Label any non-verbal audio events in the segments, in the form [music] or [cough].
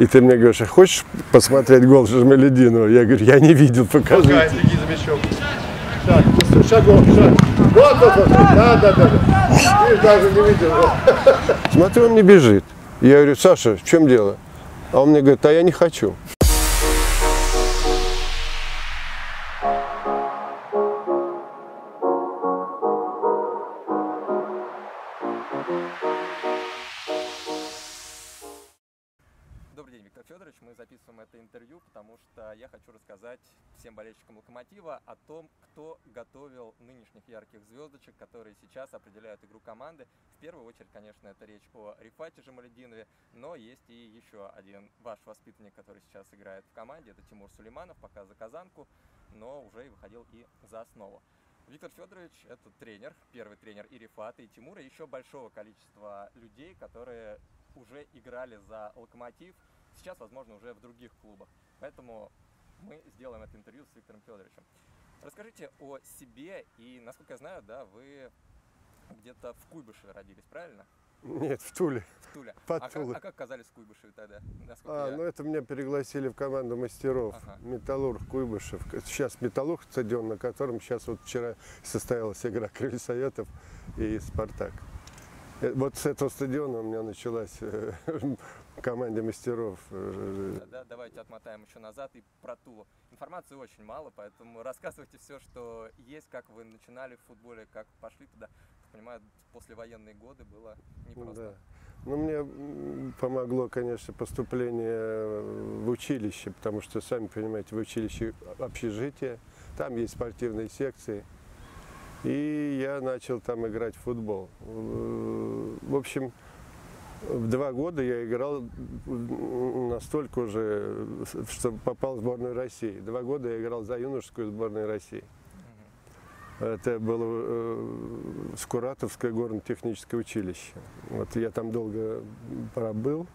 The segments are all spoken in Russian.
И ты мне говоришь, а хочешь посмотреть гол Жамалединова? Я говорю, я не видел, покажи. следи за мячом. Шаг, шагом, шаг. Вот, вот, вот. Да, да, да. Ты даже не видел. Смотрю, он не бежит. Я говорю, Саша, в чем дело? А он мне говорит, а я не хочу. «Локомотива» о том, кто готовил нынешних ярких звездочек, которые сейчас определяют игру команды. В первую очередь, конечно, это речь о Рифате Жамалединове, но есть и еще один ваш воспитанник, который сейчас играет в команде. Это Тимур Сулейманов, пока за казанку, но уже и выходил и за основу. Виктор Федорович – это тренер, первый тренер и Рифата, и Тимура, и еще большого количества людей, которые уже играли за Локомотив, сейчас, возможно, уже в других клубах. Поэтому мы сделаем это интервью с Виктором Федоровичем. Расскажите о себе и, насколько я знаю, да, вы где-то в Куйбышеве родились, правильно? Нет, в Туле. В Туле. Под а, как, Тулой. а как оказались в Куйбышеве тогда? Насколько А, я- ну это меня пригласили в команду мастеров. Ага. Металлург Куйбышев. Сейчас Металлург стадион, на котором сейчас вот вчера состоялась игра Крылья Советов и Спартак. Э, Вот с этого стадиона у меня началась [laughs] команда мастеров. э, Да, давайте отмотаем еще назад и про Тулу. Информации очень мало, поэтому рассказывайте все, что есть, как вы начинали в футболе, как пошли туда. Понимаю, послевоенные годы было непросто. Да. Ну, мне помогло, конечно, поступление в училище, потому что, сами понимаете, в училище общежитие, там есть спортивные секции. И я начал там играть в футбол. Э, В общем, в два года я играл настолько уже, что попал в сборную России. Два года я играл за юношескую сборную России. Это было э, Скуратовское горно-техническое училище. Вот я там долго пробыл.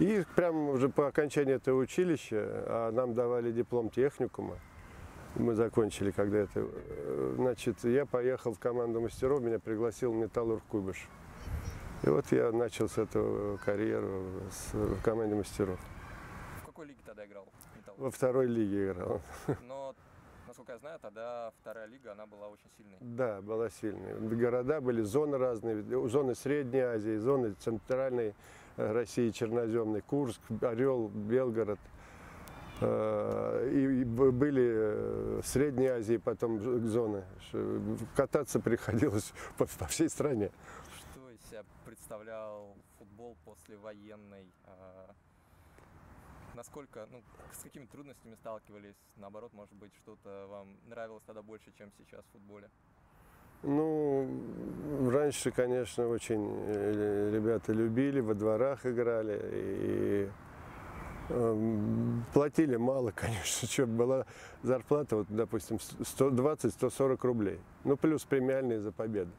И прямо уже по окончании этого училища, а нам давали диплом техникума, мы закончили когда это, э, значит, я поехал в команду мастеров, меня пригласил Металлург Куйбышев. И вот я начал с этого карьеру с- в команде мастеров. В какой лиге тогда играл Металлург? Во второй лиге играл. [laughs] Но, насколько я знаю, тогда вторая лига, она была очень сильной. Да, была сильная. Города были, зоны разные, зоны Средней Азии, зоны Центральной э, России, Черноземной, Курск, Орел, Белгород. Э, И, были э, в Средней Азии потом зоны. Кататься приходилось [laughs] по всей стране. Представлял футбол послевоенный? А, Насколько, ну, с какими трудностями сталкивались? Наоборот, может быть, что-то вам нравилось тогда больше, чем сейчас в футболе? Ну, раньше, конечно, очень э, ребята любили, во дворах играли. И эм, платили мало, [laughs] конечно, что была зарплата, вот, допустим, 120-140 рублей. Ну, плюс премиальные за победу.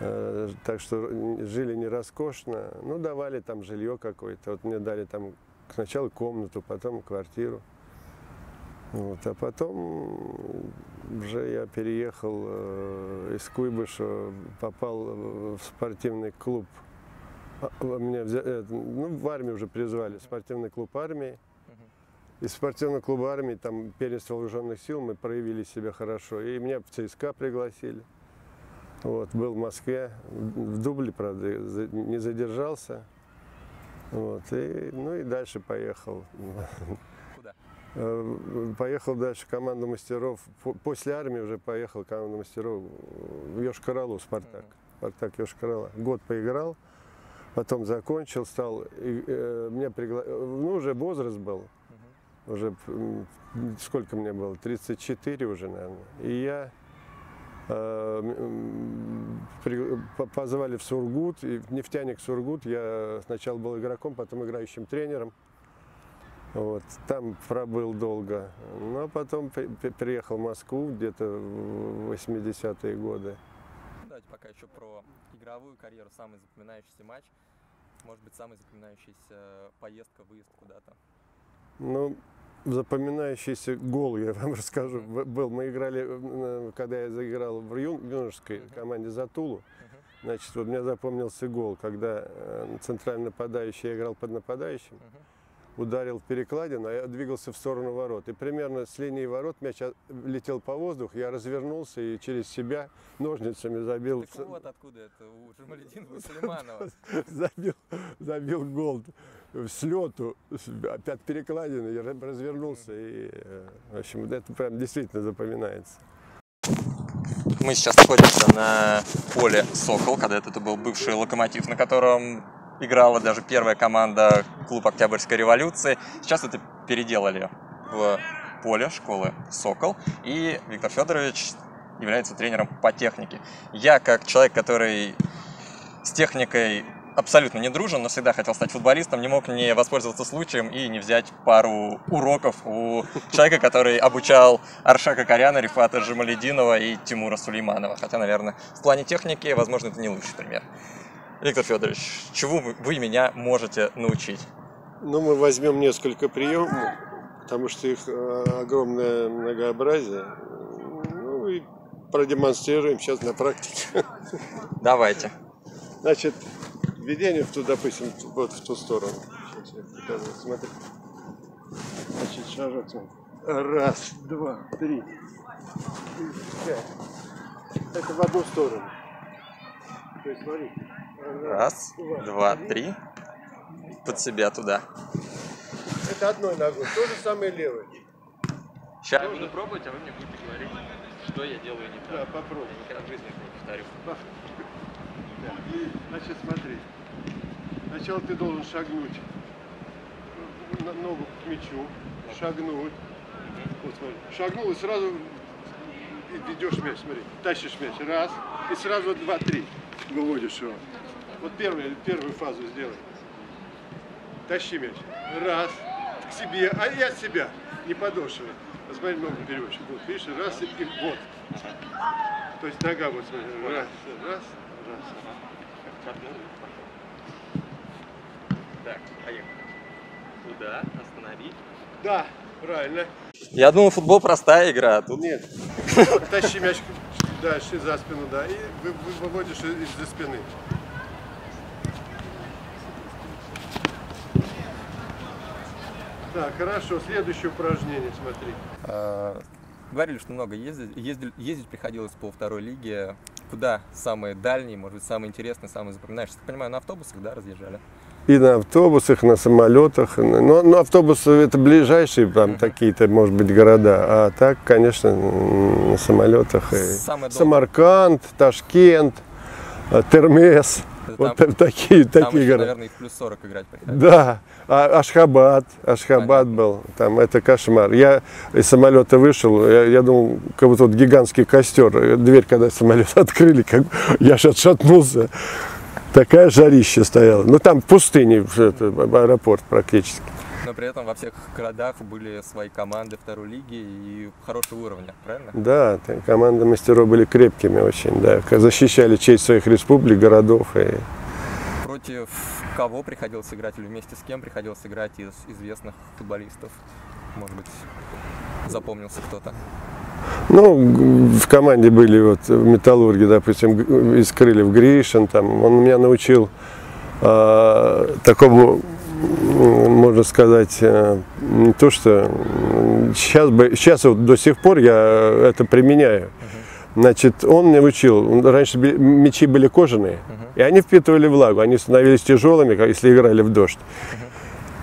Э, Так что жили не роскошно, ну, давали там жилье какое-то. Вот мне дали там сначала комнату, потом квартиру. Вот, а потом уже я переехал э, из Куйбышева, попал в спортивный клуб. А, Меня взя- э, ну, в армию уже призвали, спортивный клуб армии. Из спортивного клуба армии, там первенство вооруженных сил, мы проявили себя хорошо. И меня в ЦСКА пригласили. Вот, был в Москве, в дубле, правда, не задержался. Вот, и, ну и дальше поехал. Куда? Э, Поехал дальше в команду мастеров. По- После армии уже поехал команду мастеров в Йошкар-Олу, Спартак. Мгм. Спартак Йошкар-Ола. Год поиграл, потом закончил, стал. и, э, меня пригла... Ну, уже возраст был. Мгм. Уже сколько мне было? 34 уже, наверное. И я позвали в Сургут, и в нефтяник Сургут. Я сначала был игроком, потом играющим тренером. Вот, там пробыл долго. Но потом при- при- приехал в Москву где-то в 80-е годы. Давайте пока еще про игровую карьеру, самый запоминающийся матч. Может быть, самый запоминающийся поездка, выезд куда-то. Ну, запоминающийся гол, я вам [laughs] расскажу, был. Мы играли, э, когда я заиграл в юношеской команде за Тулу. Значит, вот мне запомнился гол, когда э, центральный нападающий я играл под нападающим, ударил в перекладину, а я двигался в сторону ворот. И примерно с линии ворот мяч от- летел по воздуху, я развернулся и через себя ножницами забил, Так вот откуда это у Джамалединова [laughs] Сулейманова. забил, забил гол с лету, опять перекладину, я ра- развернулся. И, э, в общем, это прям действительно запоминается. Мы сейчас находимся на поле «Сокол», когда это был бывший «Локомотив», на котором играла даже первая команда клуб Октябрьской революции. Сейчас это переделали в поле школы «Сокол», и Виктор Федорович является тренером по технике. Я, как человек, который с техникой абсолютно не дружен, но всегда хотел стать футболистом, не мог не воспользоваться случаем и не взять пару уроков у человека, который обучал Аршака Коряна, Рифата Жамалединова и Тимура Сулейманова. Хотя, наверное, в плане техники, возможно, это не лучший пример. Виктор Федорович, вы, вы меня можете научить? Ну, мы возьмем несколько приемов, потому что их э, огромное многообразие. Ну, и продемонстрируем сейчас на практике. Давайте. Значит, введение в ту, допустим, вот в ту сторону. Сейчас я покажу. Смотри. Значит, шажок. Раз, два, три, пять. Это в одну сторону. То есть, смотри. Раз, два, три. Под себя туда. Это одной ногой. То же самое левой. Сейчас я буду пробовать, а вы мне будете говорить, что я делаю не Да, так. попробуй. Я никогда в жизни не повторю. Значит, смотри. Сначала ты должен шагнуть ногу к мячу, шагнуть. Вот смотри. Шагнул и сразу ведешь мяч, смотри. Тащишь мяч. Раз. И сразу два, три. Выводишь его. Вот первую, первую фазу сделай. Тащи мяч. Раз. К себе, а и от себя. Не подошвы. Посмотри, ногу переводишь. Вот, видишь, раз и, вот. То есть нога вот смотри. Раз, раз. Так, поехали. Туда, остановить. Да, правильно. Я думал, футбол простая игра, а тут Нет. Тащи мяч дальше за спину, да, и вы, вы выводишь из- из-за спины. Так, хорошо. Следующее упражнение, смотри. Говорили, что много ездить, ездили- ездить приходилось по второй лиге. Куда самые дальние, может быть, самые интересные, самые запоминающиеся? Так понимаю, на автобусах, да, разъезжали? И на автобусах, на самолетах. Но, но автобусы это ближайшие там такие-то, может быть, города. А так, конечно, на самолетах. долгое- Самарканд, Ташкент, э, Термес. Вот там- такие, Там такие еще, города. наверное, и плюс 40 играть приходилось. Да, а Ашхабад, Ашхабад Понятно. был, там это кошмар. Я из самолета вышел, я, я думал, как будто вот гигантский костер. Дверь, когда самолет [laughs] открыли, как я же отшатнулся. Такая жарища стояла. Ну там в пустыне в это, аэропорт практически. Но при этом во всех городах были свои команды второй лиги и хорошего уровня, правильно? Да, команды мастеров были крепкими очень, да. Защищали честь своих республик, городов. И... Против кого приходилось играть или вместе с кем приходилось играть из известных футболистов? Может быть, запомнился кто-то? Ну, в команде были вот в Металлурге, допустим, из Крыльев Гришин, там, он меня научил э, такому, можно сказать, э, не то что, сейчас, бы, сейчас вот до сих пор я это применяю. Значит, он мне учил, раньше мячи были кожаные, и они впитывали влагу, они становились тяжелыми, если играли в дождь.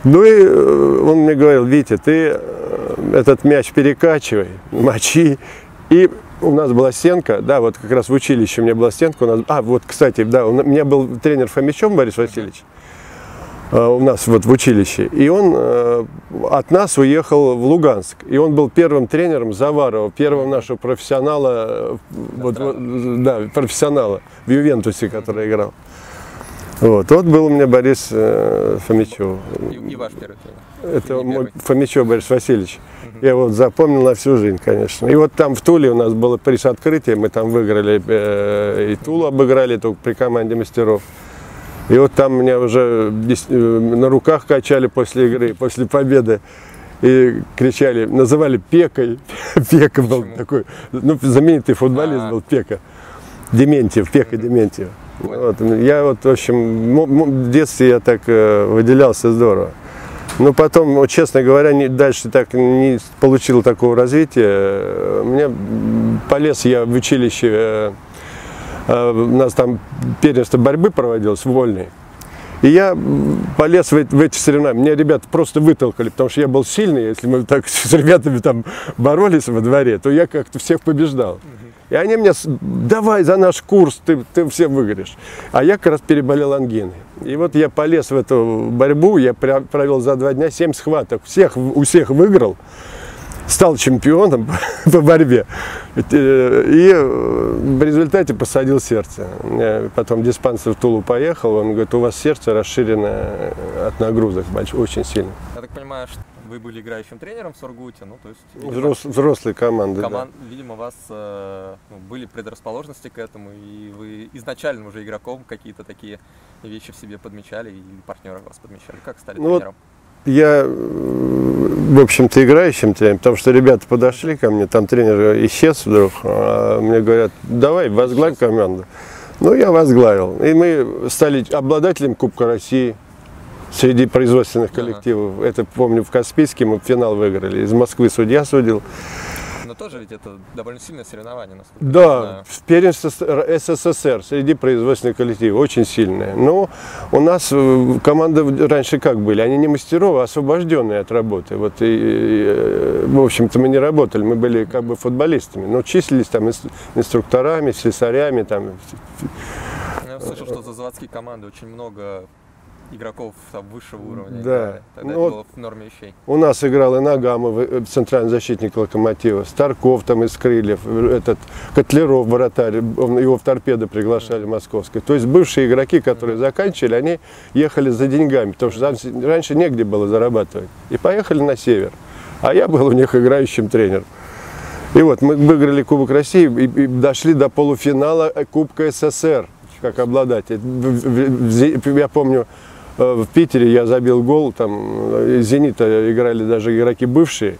Ну и э, он мне говорил, Витя, ты э, этот мяч перекачивай, мочи. И у нас была стенка, да, вот как раз в училище у меня была стенка. У нас, а, вот, кстати, да, у меня был тренер Фомичев Борис Васильевич э, у нас вот в училище. И он э, от нас уехал в Луганск. И он был первым тренером Заварова, первого нашего профессионала, э, вот, да, профессионала в Ювентусе, который играл. Вот, вот был у меня Борис э, Фомичев. И, и ваш первый тренер. Это не мой первый. Фомичев Борис Васильевич. Я вот запомнил на всю жизнь, конечно. И вот там в Туле у нас было приз открытия, мы там выиграли, э, и Тулу обыграли только при команде мастеров. И вот там меня уже э, на руках качали после игры, после победы. И кричали, называли Пекой. [laughs] Пека был Почему? такой, ну, знаменитый футболист А. был Пека. Дементьев, Пека Дементьев. Вот, я вот, в общем, в детстве я так э, выделялся здорово. Но потом, вот, честно говоря, не, дальше так не получил такого развития. Э, Мне полез я в училище, у нас там первенство борьбы проводилось вольной. И я полез в, эти- соревнования. Меня ребята просто вытолкали, потому что я был сильный. Если мы так [laughs] с ребятами там боролись во дворе, то я как-то всех побеждал. И они мне, давай за наш курс, ты, ты всем выиграешь. А я как раз переболел ангиной. И вот я полез в эту борьбу, я провел за два дня семь схваток. Всех, у всех выиграл, стал чемпионом [laughs] по борьбе. Э, И э, в результате посадил сердце. Я Потом диспансер в Тулу поехал, он говорит, у вас сердце расширено э, от нагрузок очень сильно. Я так понимаю, что вы были играющим тренером в Сургуте, ну то есть видимо, Взрос- взрослые команды, да. коман- видимо, у вас э, ну, были предрасположенности к этому, и вы изначально уже игроком какие-то такие вещи в себе подмечали, и партнеры вас подмечали. Как стали Ну вот тренером? Я, э, в общем-то, играющим тренером, потому что ребята подошли ко мне, там тренер исчез вдруг, а мне говорят, давай, возглавь команду. Ну, я возглавил. И мы стали обладателем Кубка России среди производственных Ага. коллективов. Это, помню, в Каспийске мы финал выиграли. Из Москвы судья судил. Тоже ведь это довольно сильное соревнование, Да, С- СССР среди производственных коллективов, очень сильная. Но у нас э, команды раньше как были? Они не мастеров, а освобожденные от работы. Вот и, э, в общем-то, мы не работали, мы были как бы футболистами, но числились там инс- инструкторами, слесарями, там, Ну, Я слышал, что за заводские команды очень много игроков там, высшего уровня. Да. Тогда Ну это было в норме вещей. У нас играл и Нагамов, э, центральный защитник Локомотива, Старков там из Крыльев, э, этот Котлеров, вратарь, его в торпедо приглашали московской. То есть бывшие игроки, которые заканчивали, они ехали за деньгами, потому что раньше, раньше негде было зарабатывать. И поехали на север. А я был у них играющим тренером. И вот мы выиграли Кубок России и, и дошли до полуфинала э, Кубка СССР как обладатель. Я помню, в Питере я забил гол, там э, из «Зенита» играли даже игроки бывшие.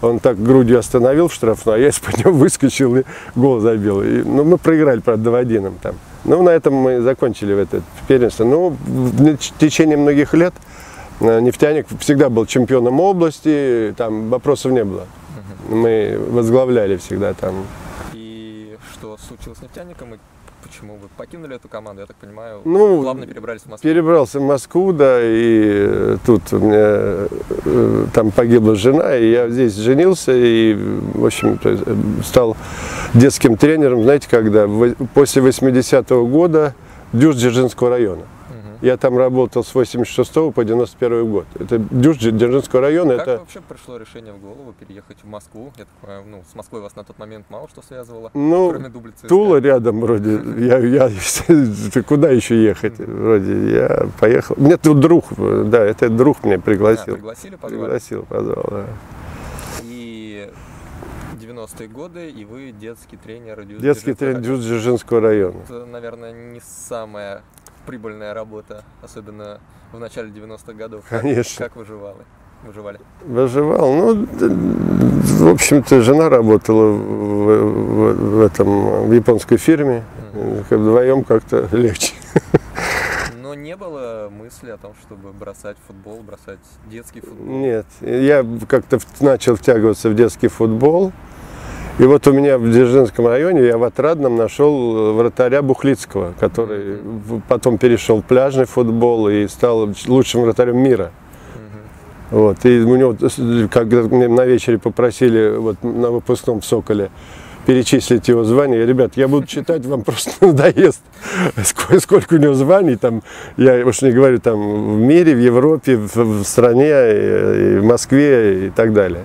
Он так грудью остановил в штрафной, а я из-под него выскочил и гол забил. И, ну, мы проиграли, правда, 2-1 им там. Ну, на этом мы закончили в это первенство. Ну, в в течение многих лет э, нефтяник всегда был чемпионом области, там вопросов не было. Мы возглавляли всегда там. И что случилось с нефтяником и почему вы покинули эту команду, я так понимаю, Ну, плавно перебрались в Москву. Перебрался в Москву, да, и э, тут у меня э, там погибла жена, и я здесь женился, и, в общем стал детским тренером, знаете, когда? После 80-го года Дзержинского района. Я там работал с 86 по 91 год. Это Дюж Дзержинского района, Как это... вообще пришло решение в голову переехать в Москву? Я так понимаю, ну, с Москвой вас на тот момент мало что связывало, Ну, кроме дубля ЦСКА. Тула рядом вроде. Я, я, [laughs] куда еще ехать? Вроде я поехал. Мне тут друг, да, это друг меня А, пригласил. пригласили, позвали. Пригласил, позвал, да. И 90-е годы, и вы детский тренер Детский тренер. Дзержинского района. Это, наверное, не самая прибыльная работа, особенно в начале 90-х годов. Конечно. Как выживали? Выживали. Выживал. Ну, в общем-то, жена работала в, в- в этом, в японской фирме. Как Вдвоем как-то легче. Но не было мысли о том, чтобы бросать футбол, бросать детский футбол. Нет, я как-то начал втягиваться в детский футбол. И вот у меня в Дзержинском районе я в Отрадном нашел вратаря Бухлицкого, который потом перешел в пляжный футбол и стал лучшим вратарем мира. Вот. И у него, с- когда мне на вечере попросили вот, на выпускном в Соколе перечислить его звание, я, ребят, я буду читать, вам [laughs] просто надоест, сколько, сколько у него званий, там, я уж не говорю, там, в мире, в Европе, в, в стране, и, и в Москве и так далее.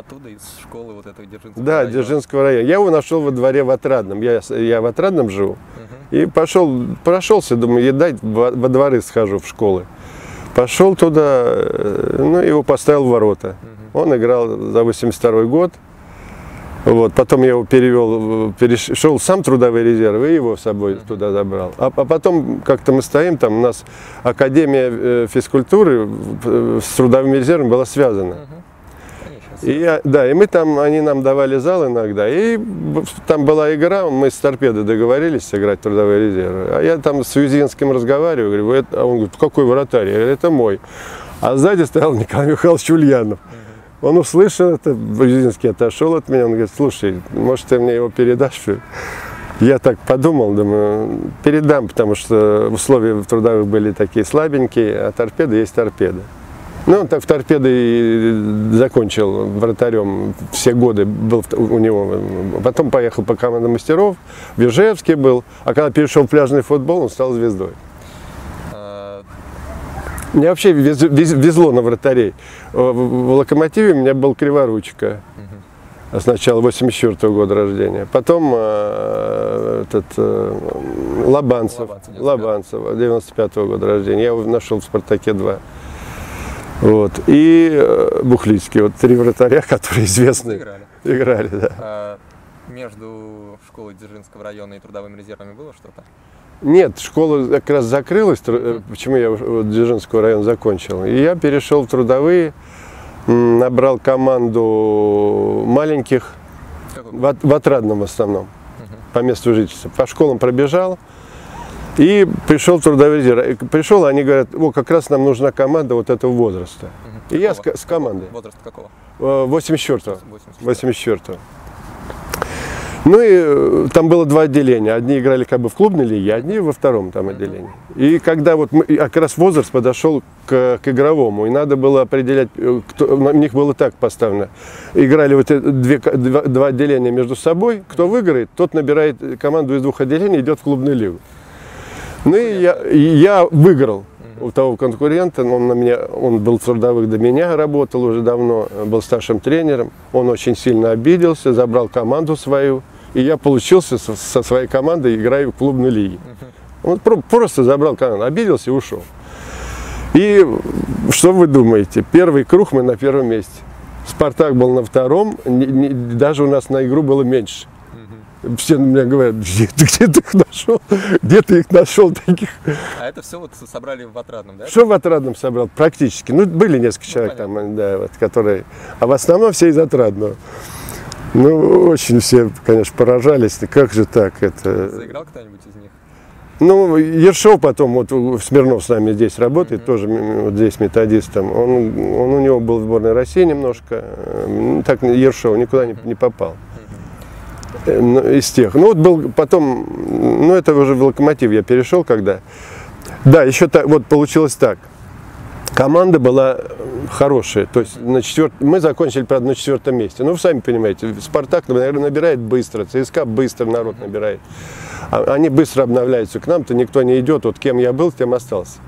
Оттуда, из школы вот этой Дзержинского Да, района. Дзержинского района. Я его нашел во дворе в Отрадном, я, я в Отрадном живу, Мгм. и пошел, прошелся, думаю, дай во, во дворы схожу в школы. Пошел туда, э, ну, его поставил в ворота. Мгм. Он играл за 82 год. Вот, потом я его перевел, перешел сам трудовые резервы и его с собой туда забрал. А, а потом как-то мы стоим, там у нас Академия э, физкультуры э, с трудовыми резервами была связана. Мгм. И да, и мы там, они нам давали зал иногда. И там была игра, мы с торпедой договорились сыграть трудовые резервы. А я там с Юзинским разговариваю, говорю, «Вы это-» а он говорит, какой вратарь? Я говорю, это мой. А сзади стоял Николай Михайлович Ульянов. Он услышал это, Юзинский отошел от меня, он говорит, слушай, может ты мне его передашь? что ли?» Я так подумал, думаю, передам, потому что условия трудовых были такие слабенькие, а торпеда есть торпеда. Ну, он так в торпедо и закончил вратарем все годы, был у него. Потом поехал по командам мастеров, в Ижевске был, а когда перешел в пляжный футбол, он стал звездой. Э, Мне вообще вез- вез- везло на вратарей. Э, В, «Локомотиве» у меня был Криворучка. А Сначала 84 года рождения. Потом э, этот, э, Лобанцев. Лобанцев, Лобанцев, 95 года рождения. Я его нашел в «Спартаке 2». Вот. И э, Бухлицкий. Вот три вратаря, [laughs] которые известны. Сыграли. Играли, да. А между школой Дзержинского района и трудовыми резервами было что-то? Нет, школа как раз закрылась, э, почему я вот Дзержинского района закончил. И я перешел в трудовые, набрал команду маленьких, в, в Отрадном в основном, по месту жительства. По школам пробежал и пришел трудовой Пришел, они говорят, о, как раз нам нужна команда вот этого возраста. Мгм. И я с, Какого? с командой. Возраст какого? Э, 84 80. 84 Ну и э, там было два отделения. Одни играли как бы в клубной лиге, одни во втором там отделении. И когда вот мы, и как раз возраст подошел к, к игровому, и надо было определять, э, кто, у них было так поставлено. Играли вот две, два, два отделения между собой. Кто выиграет, тот набирает команду из двух отделений и идет в клубную лигу. Ну и я, я выиграл у того конкурента, он на меня, он был трудовых до меня, работал уже давно, был старшим тренером. Он очень сильно обиделся, забрал команду свою, и я получился со, со своей командой, играю в клубной лиге. Он про- просто забрал команду, обиделся и ушел. И что вы думаете? Первый круг мы на первом месте. Спартак был на втором, не- не- даже у нас на игру было меньше. Все на меня говорят, где, ты- где ты их нашел? Где ты их нашел таких? А это все вот собрали в Отрадном, да? Что в Отрадном собрал? Практически. Ну, были несколько человек там, да, вот, которые... А в основном все из Отрадного. Ну, очень все, конечно, поражались. Как же так? Это... Заиграл кто-нибудь из них? Ну, Ершов потом, вот Смирнов с нами здесь работает, тоже м, вот здесь методистом. Он, он у него был в сборной России немножко. Так, Ершов никуда не, не попал. Ну, Из тех. Ну, вот был потом, ну, это уже в Локомотив я перешел, когда. Да, еще так, вот получилось так. Команда была э, хорошая, то есть на четвер... мы закончили, правда, на четвертом месте. Ну, вы сами понимаете, Спартак, наверное, набирает быстро, ЦСКА быстро народ набирает. А- Они быстро обновляются. К нам-то никто не идет, вот кем я был, тем остался.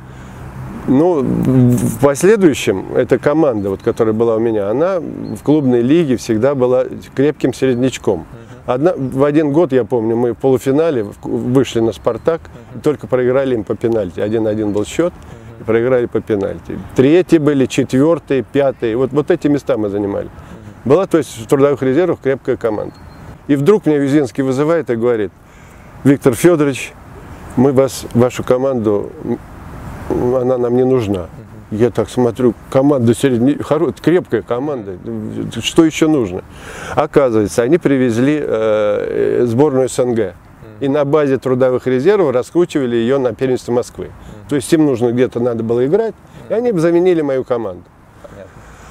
Ну, в последующем, эта команда, вот, которая была у меня, она в клубной лиге всегда была крепким середнячком. Одна, в один год, я помню, мы в полуфинале вышли на «Спартак», и только проиграли им по пенальти. 1-1 был счет, и проиграли по пенальти. Третьи были, четвертые, пятые. Вот, вот эти места мы занимали. Была, то есть, в трудовых резервах крепкая команда. И вдруг меня Визинский вызывает и говорит, Виктор Федорович, мы вас, вашу команду, она нам не нужна. Я так смотрю, команда средне, крепкая команда, что еще нужно? Оказывается, они привезли э, э, сборную СНГ. И на базе трудовых резервов раскручивали ее на первенство Москвы. То есть им нужно где-то надо было играть, и они заменили мою команду.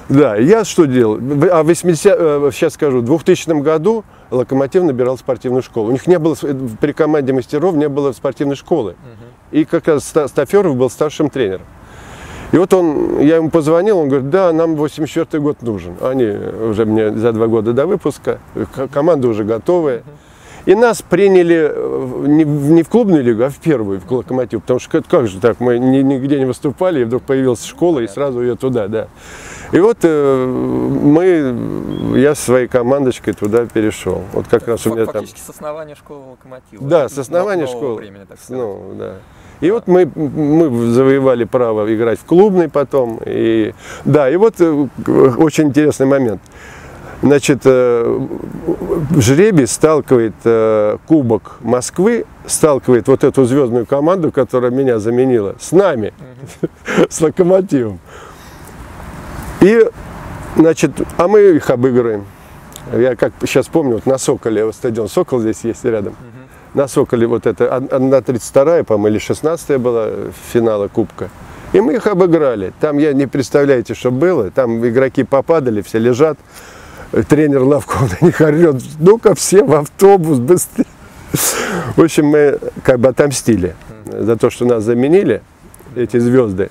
Да, я что делал? А в 80, э, сейчас скажу, в 2000 году Локомотив набирал спортивную школу. У них не было, э, при команде мастеров не было спортивной школы. И как раз Ста- Стаферов был старшим тренером. И вот он, я ему позвонил, он говорит, да, нам 84 год нужен. Они уже мне за два года до выпуска, команда уже готовая. И нас приняли э, не, в- клубную лигу, а в первую, в локомотив. Потому что как, же так, мы ни- нигде не выступали, и вдруг появилась школа, и сразу ее туда, да. И вот э, мы, я со своей командочкой туда перешел. Вот как раз у меня там... Фактически с основания школы Локомотива. Да, с основания школы. времени, так сказать. Ну, да. И вот мы, мы завоевали право играть в клубный потом. И, да, и вот э, очень интересный момент. Значит, э, жребий сталкивает э, Кубок Москвы, сталкивает вот эту звездную команду, которая меня заменила, с нами, [laughs] с локомотивом. И Значит, а мы их обыгрываем. Я как сейчас помню, вот на Соколе, стадион Сокол здесь есть рядом. На Соколе вот это, одна 32-я, по-моему, или 16-я была финала Кубка. И мы их обыграли. Там, я не представляете, что было. Там игроки попадали, все лежат. Тренер Лавков на них орет, ну-ка все в автобус быстрее. В общем, мы как бы отомстили за то, что нас заменили, эти звезды.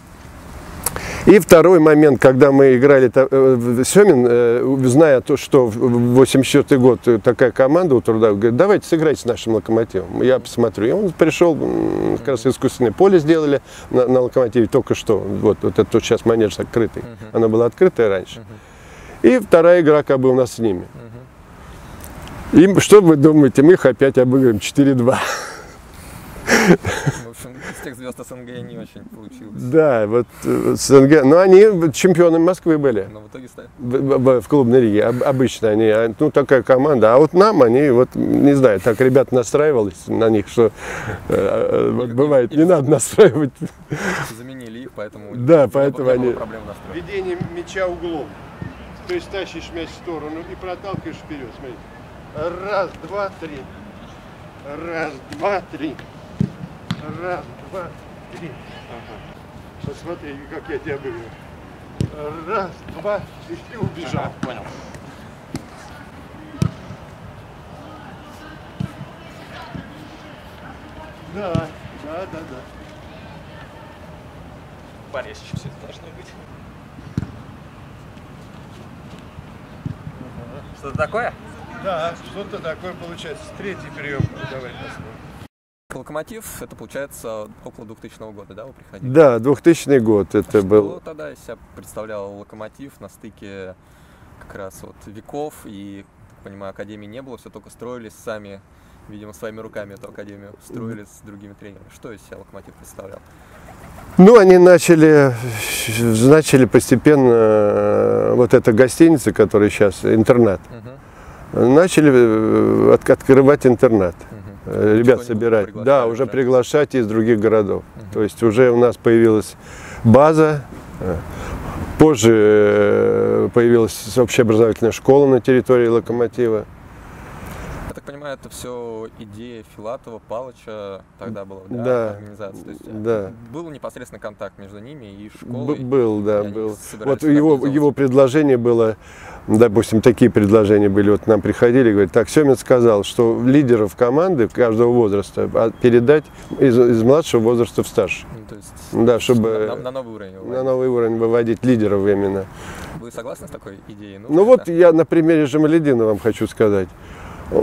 И второй момент, когда мы играли, э, Семин, э, зная то, что в 84 год э, такая команда у труда, говорит, давайте сыграйте с нашим локомотивом. Я посмотрю. И он пришел, как раз искусственное поле сделали на, на локомотиве только что. Вот, вот это тут сейчас манеж открытый. Оно было открытое раньше. И вторая игра как бы у нас с ними. И что вы думаете, мы их опять обыграем 4-2. В общем, из тех звезд СНГ не очень получилось. Да, вот э, СНГ. Но они чемпионами Москвы были. Но в итоге стали. в, в- в клубной лиге. Об- Обычно они, а, ну, такая команда. А вот нам они, вот, не знаю, так ребят настраивались на них, что э, э, вот бывает, не надо настраивать. Заменили их, поэтому [laughs] Да, поэтому они- проблем настроить. Ведение мяча углом. То есть тащишь мяч в сторону и проталкиваешь вперед. Смотри. Раз, два, три. Раз, два, три. Раз, два, три. Ага. Посмотри, как я тебя обыгрываю. Раз, два, и ты убежал. понял. Да, да, да, да. Порезче все это должно быть. Что-то такое? Да, что-то такое получается. Третий прием. Давай посмотрим. Локомотив, это получается около 2000 года, да, вы приходили? Да, 2000 год это Что был. тогда из себя представлял Локомотив на стыке как раз вот веков и, так понимаю, Академии не было, все только строились сами, видимо, своими руками эту Академию строили с другими тренерами. Что из себя Локомотив представлял? Ну, они начали, начали постепенно, э, вот эта гостиница, которая сейчас, интернат, Мгм, начали э, от- открывать интернат. мгм. Э, ребят собирать. Да, уже приглашать из других городов. Мгм. То есть уже у нас появилась база. э, Позже э, появилась общеобразовательная школа на территории Локомотива. Так понимаю, это все идея Филатова, Палыча тогда была, да, Да, организация. То есть э, да. был непосредственный контакт между ними и Б- школой. был, да, был. Вот его, его предложение было, допустим, такие предложения были, вот нам приходили, говорят, так, Семин сказал, что лидеров команды каждого возраста а, передать из, из младшего возраста в старший. Ну, то есть Да, чтобы на, на- новый уровень. его на новый уровень выводить лидеров именно. Вы согласны с такой идеей? Ну вот я на примере Жамаледина вам хочу сказать.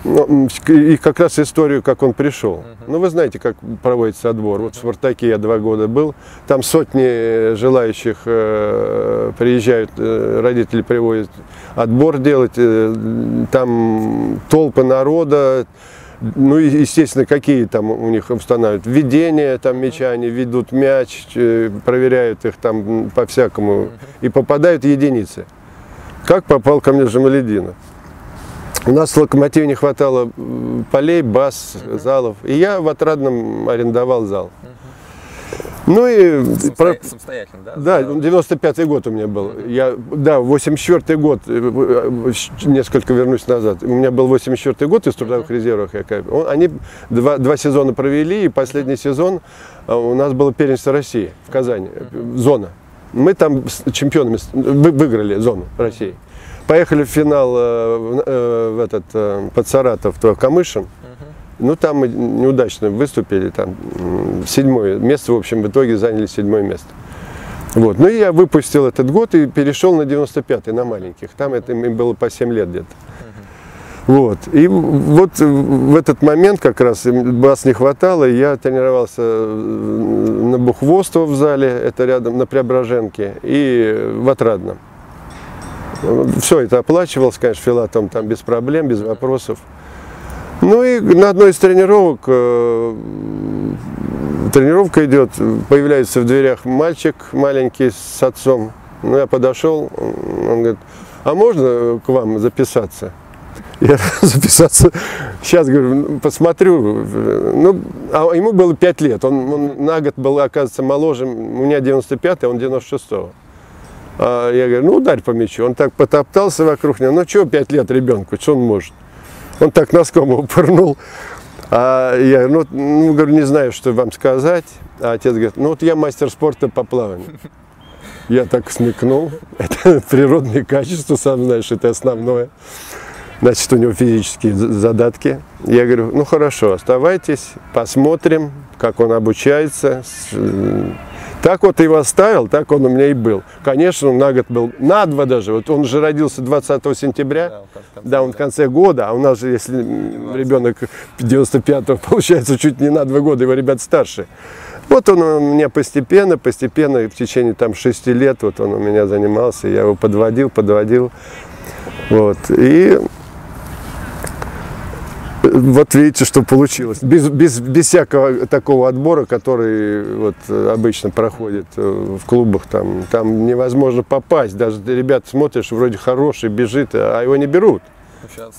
Ну, И как раз историю, как он пришел. Ну, вы знаете, как проводится отбор. Вот в «Спартаке» я два года был. Там сотни желающих э, приезжают, э, родители приводят отбор делать. э, Там толпы народа. Ну, и, естественно, какие там у них устанавливают введение там мяча, они ведут мяч, э, проверяют их там по-всякому. И попадают единицы. Как попал ко мне Жамалединов? У нас в «Локомотиве» не хватало полей, баз, залов. И я в Отрадном арендовал зал. Ну и Самосто- про- Самостоятельно, да? да, Да. 95-й год у меня был. Я, да, 84-й год, э, э, несколько вернусь назад. У меня был 84-й год из трудовых резервов. я Они два, два сезона провели, и последний сезон а, у нас было первенство России в Казани, зона. Мы там с чемпионами выиграли зону России. Поехали в финал э, в, э, в этот, э, под Саратов, то Камышин. Ну, там мы неудачно выступили, там седьмое место, в общем, в итоге заняли седьмое место. Вот. Ну, и я выпустил этот год и перешел на 95-й, на маленьких. Там это им было по 7 лет где-то. Вот. И вот в этот момент как раз вас не хватало, и я тренировался э, на Бухвостово в зале, это рядом на Преображенке, и в Отрадном. Все это оплачивалось, конечно, Филатом там без проблем, без вопросов. Ну и на одной из тренировок, э, тренировка идет, появляется в дверях мальчик маленький с отцом. Ну я подошел, он говорит, а можно к вам записаться? Я [laughs] записаться, сейчас говорю, «Ну, посмотрю. Ну, а ему было 5 лет, он, он на год был, оказывается, моложе, у меня 95 а он 96 -го. А я говорю, ну ударь по мячу. Он так потоптался вокруг него. Ну что, пять лет ребенку, что он может? Он так носком его пырнул. А я ну, ну, говорю, не знаю, что вам сказать. А отец говорит, ну вот я мастер спорта по плаванию. Я так смекнул. [laughs] Это природные качества, сам знаешь, это основное. Значит, у него физические задатки. Я говорю, ну хорошо, оставайтесь, посмотрим, как он обучается. Так вот его оставил, так он у меня и был. Конечно, он на год был, на два даже. Вот он же родился 20 сентября, Да, он в конце, да, он в конце года, а у нас же, если ребенок 95-го, [laughs] получается, чуть не на два года, его ребят старше. Вот он у меня постепенно, постепенно, в течение там шести лет, вот он у меня занимался, я его подводил, подводил. Вот, и вот видите, что получилось. Без, без, без всякого такого отбора, который вот обычно проходит э, в клубах, там, там невозможно попасть. Даже ребят смотришь, вроде хороший, бежит, а его не берут. Сейчас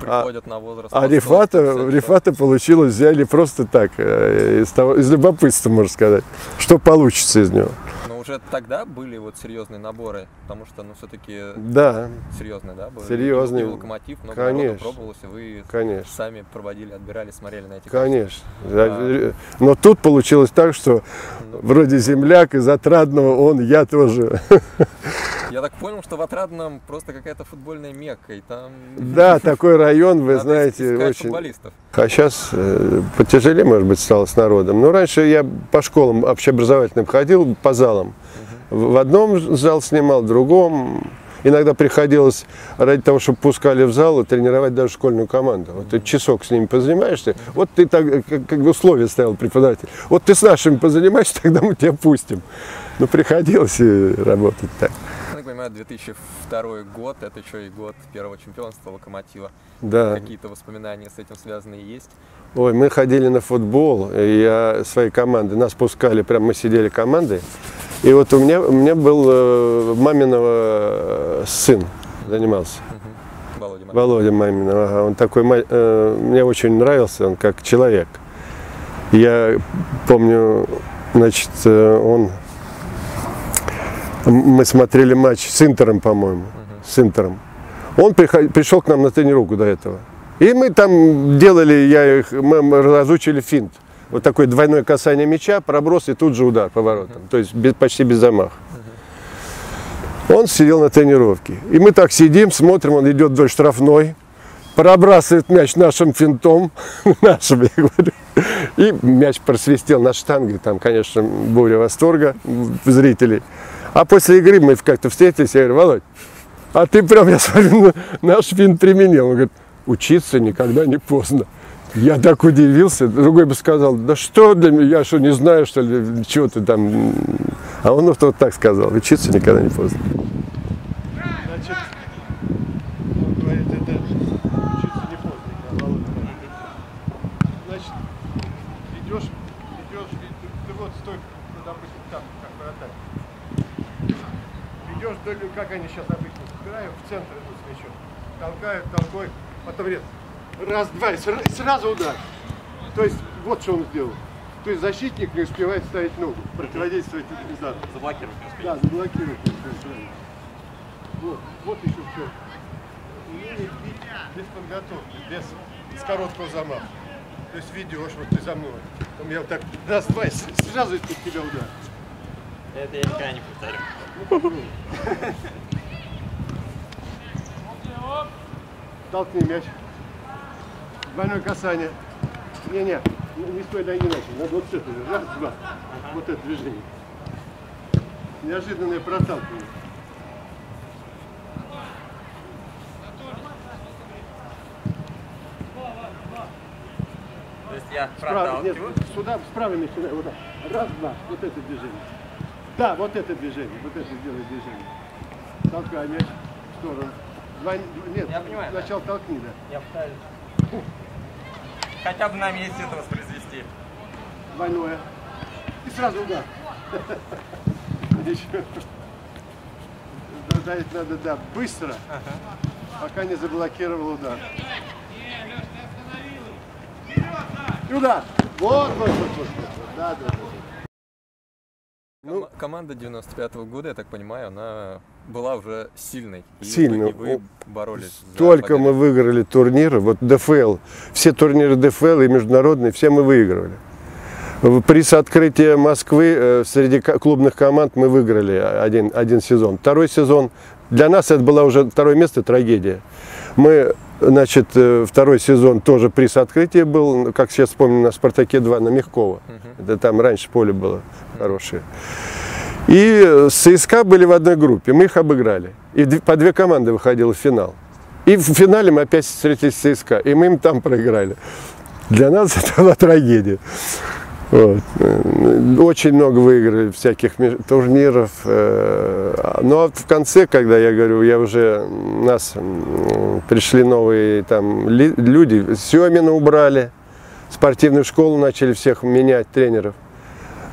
приходят на возраст. А Рифата, 40, Рифата получилось, взяли просто так, э, из, того, из любопытства, можно сказать, что получится из него. Уже тогда были вот серьезные наборы, потому что, ну, все-таки Да, серьезные, да, были? Серьезные. И локомотив много Конечно. пробовалось, и вы конечно. сами проводили, отбирали, смотрели на эти Конечно. А. Но тут получилось так, что Ну. вроде земляк из отрадного он, я тоже. [laughs] Я так понял, что в Отрадном просто какая-то футбольная мекка, и там Да, такой район, вы знаете, очень... футболистов. А сейчас э, потяжелее, может быть, стало с народом. Но раньше я по школам общеобразовательным ходил, по залам. В одном зал снимал, в другом. Иногда приходилось ради того, чтобы пускали в зал, тренировать даже школьную команду. Вот ты часок с ними позанимаешься, вот ты так, э, как, как бы условие ставил преподаватель. Вот ты с нашими позанимаешься, [laughs] тогда мы тебя пустим. Ну, приходилось и работать так. Понимаю, 2002 год, это еще и год первого чемпионства Локомотива. Да. Какие-то воспоминания с этим связанные есть? Ой, мы ходили на футбол, и я своей команды, нас пускали, прям мы сидели командой. И вот у меня, у меня был э, маминого э, сын, занимался, Мгм. Володя Марков. Володя. Ага, он такой, э, мне очень нравился, он как человек. Я помню, значит, э, он, мы смотрели матч с Интером, по-моему, с Интером. Он приход- пришел к нам на тренировку до этого. И мы там делали, я их, мы разучили финт. Вот такое двойное касание мяча, проброс и тут же удар по воротам. То есть без- почти без замаха. Он сидел на тренировке. И мы так сидим, смотрим, он идет вдоль штрафной, пробрасывает мяч нашим финтом, [laughs] нашим, я говорю, и мяч просвистел на штанге, там, конечно, буря восторга зрителей. А после игры мы как-то встретились, я говорю, Володь, а ты прям, я смотрю, на- наш финт применил. Он говорит, учиться никогда не поздно. Я так удивился, другой бы сказал, да что для меня, я что, не знаю, что ли, чего ты там. А он вот так сказал, учиться никогда не поздно. Значит, он говорит, это учиться не поздно, когда Володя говорит. Значит, идешь, идешь, и ты, ты вот стой, ну, допустим, там, как вратарь. Идешь вдоль, ну, как они сейчас обычно собирают, в центр идут с мячом. Толкают, толкой, потом резко. Раз, два, и сра- и сразу удар. То есть, вот что он сделал. То есть защитник не успевает ставить ногу, противодействовать удару. Заблокировать Да, заблокировать. Вот, вот еще все. Без подготовки, без с короткого замаха. То есть видишь, вот ты за мной. Там я вот так раз, два, и с- сразу из-под тебя удар. Это я никогда не повторю. Толкни мяч. Двойное касание. Не-не, не, стой, да и не начал. Надо вот же. Раз, два. Вот это движение. Неожиданное проталкивание. То есть я Справа, нет, сюда, справа начинай. Вот так. Раз, два. Вот это движение. Да, вот это движение. Вот это сделай движение. Толкай мяч в сторону. Двой- Нет, Я понимаю, да. сначала толкни, да. Я пытаюсь хотя бы на месте это воспроизвести. Двойное. И сразу удар. [laughs] Дать надо, да, быстро, пока не заблокировал удар. И удар. Вот, вот, вот, вот, вот. Да, да, да. Ну, Команда 95 года, я так понимаю, она была уже сильной. И Сильной. И вы боролись. Только мы выиграли турниры, вот ДФЛ, все турниры ДФЛ и международные, все мы выигрывали. Приз открытия Москвы э, среди клубных команд мы выиграли один, один сезон. Второй сезон, для нас это было уже второе место, трагедия. Мы, значит, э, второй сезон тоже приз открытия был, как сейчас вспомню, на «Спартаке 2» на Мягкова. Это там раньше поле было хорошее. И э, с ЦСКА были в одной группе, мы их обыграли. И по две команды выходило в финал. И в финале мы опять встретились с ЦСКА, и мы им там проиграли. Для нас [laughs] это была трагедия. Вот. Очень много выиграли всяких турниров. э, Ну а в конце, когда я говорю, я уже у нас пришли новые там люди, Семина убрали, спортивную школу начали всех менять тренеров.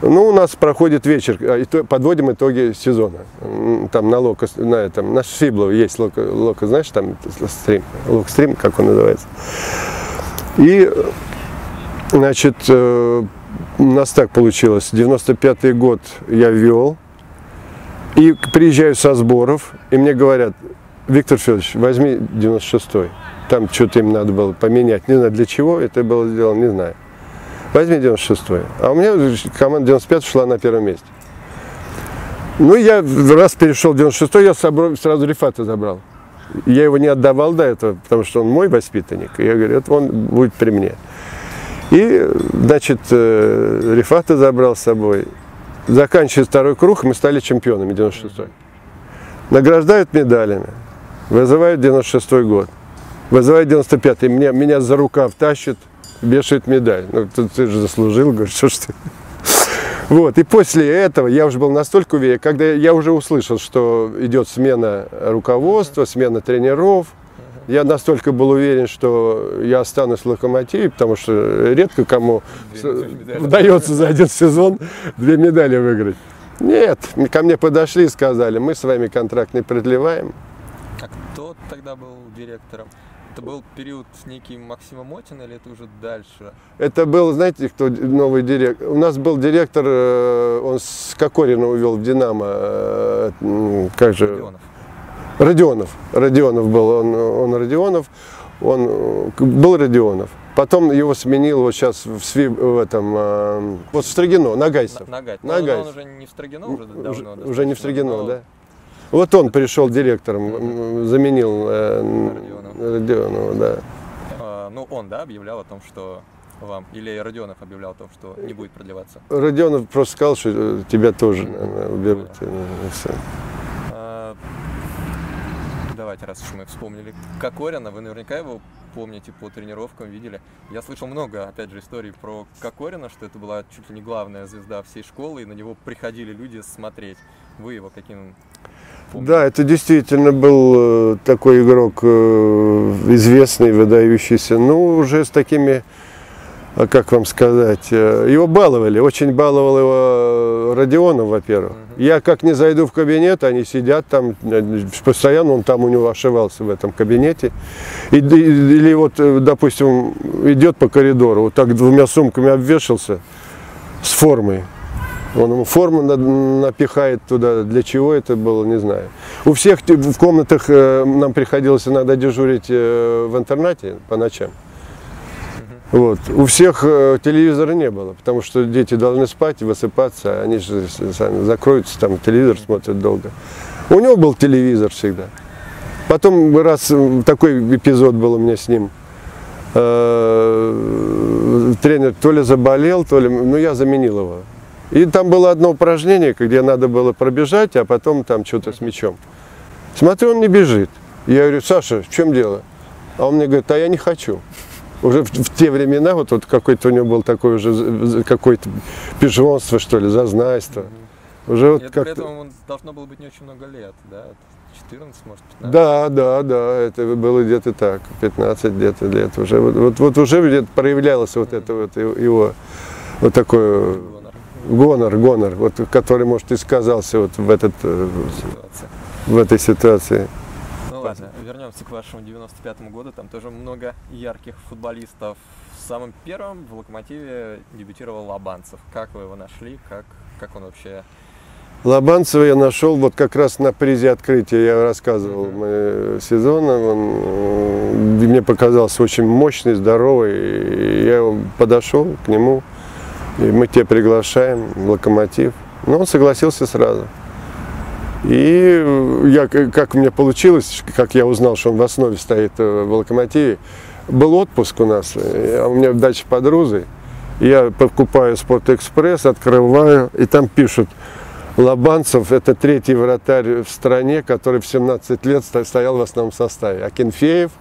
Ну, у нас проходит вечер, а, подводим итоги сезона. Там на Локо, на этом, на Шиблово есть Локо, Локо, знаешь, там стрим, Локстрим, как он называется. И, значит, э, у нас так получилось. 95-й год я вел. И приезжаю со сборов, и мне говорят, Виктор Федорович, возьми 96-й. Там что-то им надо было поменять. Не знаю, для чего это было сделано, не знаю. Возьми 96-й. А у меня команда 95 шла на первом месте. Ну, я раз перешел в 96-й, я сразу Рифата забрал. Я его не отдавал до этого, потому что он мой воспитанник. И я говорю, это он будет при мне. И, значит, э, Рифата забрал с собой. Заканчивая второй круг, мы стали чемпионами 96-й. Награждают медалями. Вызывают 96-й год. Вызывают 95-й. Меня, меня за рукав тащат, вешают медаль. Ну, ты, ты же заслужил, говорю, что ж ты. Вот, и после этого я уже был настолько уверен, когда я уже услышал, что идет смена руководства, смена тренеров, я настолько был уверен, что я останусь в локомотиве, потому что редко кому с- удается за один сезон две медали выиграть. Нет, ко мне подошли и сказали, мы с вами контракт не продлеваем. А кто тогда был директором? Это был период некий Максима Мотина или это уже дальше? Это был, знаете, кто новый директор? У нас был директор, э, он с Кокорина увел в Динамо, э, как же? Родионов. Родионов. Родионов был, он, он Родионов, он э, был Родионов. Потом его сменил вот сейчас в, СВИ, в этом, э, вот в Строгино, Нагайцев. На- Нагайцев. Нагайцев. Он уже не в Строгино уже давно. уже, не в Строгино, но да? Вот он пришел директором, заменил э, Родионова. Родионова, да. а, ну, он, да, объявлял о том, что вам, или Родионов объявлял о том, что не будет продлеваться. Родионов просто сказал, что э, тебя тоже наверное, уберут. и, и всё. А, Давайте, раз уж мы вспомнили Кокорина, вы наверняка его помните по тренировкам, видели. Я слышал много, опять же, историй про Кокорина, что это была чуть ли не главная звезда всей школы, и на него приходили люди смотреть. Вы его каким помните? Да, это действительно был э, такой игрок э, известный, выдающийся. Ну, уже с такими, как вам сказать, э, его баловали. Очень баловал его э, Родионов, во-первых. Я как не зайду в кабинет, они сидят там, э, постоянно он там у него ошивался в этом кабинете. И, или вот, допустим, идет по коридору, вот так двумя сумками обвешался с формой. Он ему форму на- напихает туда. Для чего это было, не знаю. У всех в комнатах нам приходилось иногда дежурить в интернате по ночам. Вот. У всех э, телевизора не было, потому что дети должны спать и высыпаться, они же сами закроются, там телевизор смотрят долго. У него был телевизор всегда. Потом раз э, такой эпизод был у меня с ним. Э, Тренер то ли заболел, то ли, ну я заменил его. И там было одно упражнение, где надо было пробежать, а потом там что-то с мячом. Смотрю, он не бежит. Я говорю, Саша, в чем дело? А он мне говорит, а я не хочу. Уже в, в те времена, вот, вот какой-то у него был такой уже, какое-то пижонство, что ли, зазнайство. Уже вот это при этом он должно было быть не очень много лет, да? 14, может, 15? Да, да, да, это было где-то так, 15 где-то лет уже. Вот, вот, вот уже где-то проявлялось вот это вот его- вот такой Гонор гонор, вот, который, может, и сказался вот в, этот, э, ситуация. в этой ситуации. Ладно, вернемся к вашему 95-му году. Там тоже много ярких футболистов. Самым первым в Локомотиве дебютировал Лобанцев. Как вы его нашли? Как, как он вообще Лобанцева я нашел вот как раз на призе открытия, я рассказывал мы сезона, он э, мне показался очень мощный, здоровый, я подошел к нему, и мы тебя приглашаем в локомотив. Но он согласился сразу. И я, как у меня получилось, как я узнал, что он в основе стоит э, в локомотиве, был отпуск у нас, а у меня дача под Рузой. Я покупаю Спортэкспресс, открываю, и там пишут, Лобанцев – это третий вратарь в стране, который в 17 лет стоял в основном составе. Акинфеев,